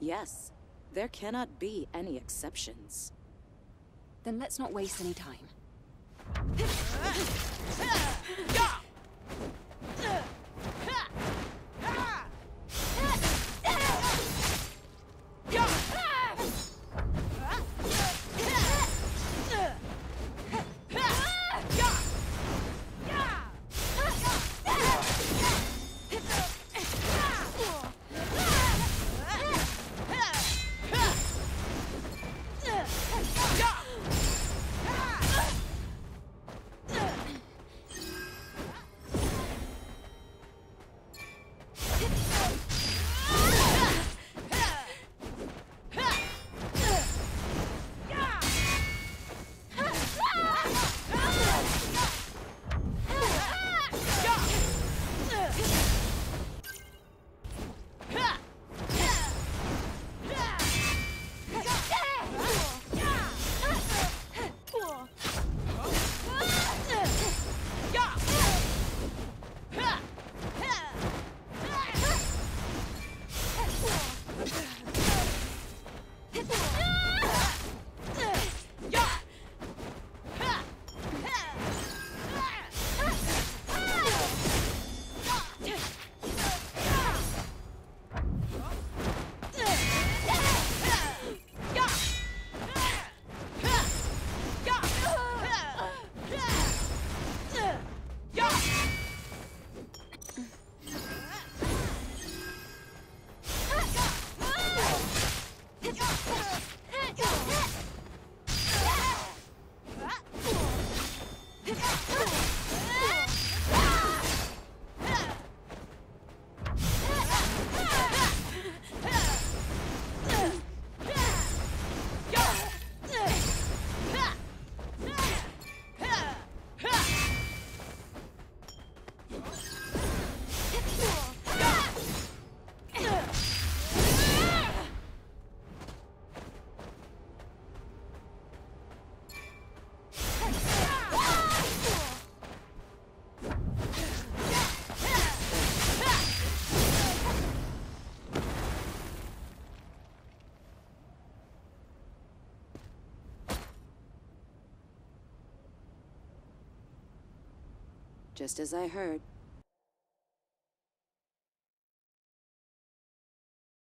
Yes, there cannot be any exceptions. Then let's not waste any time. Oh! Just as I heard.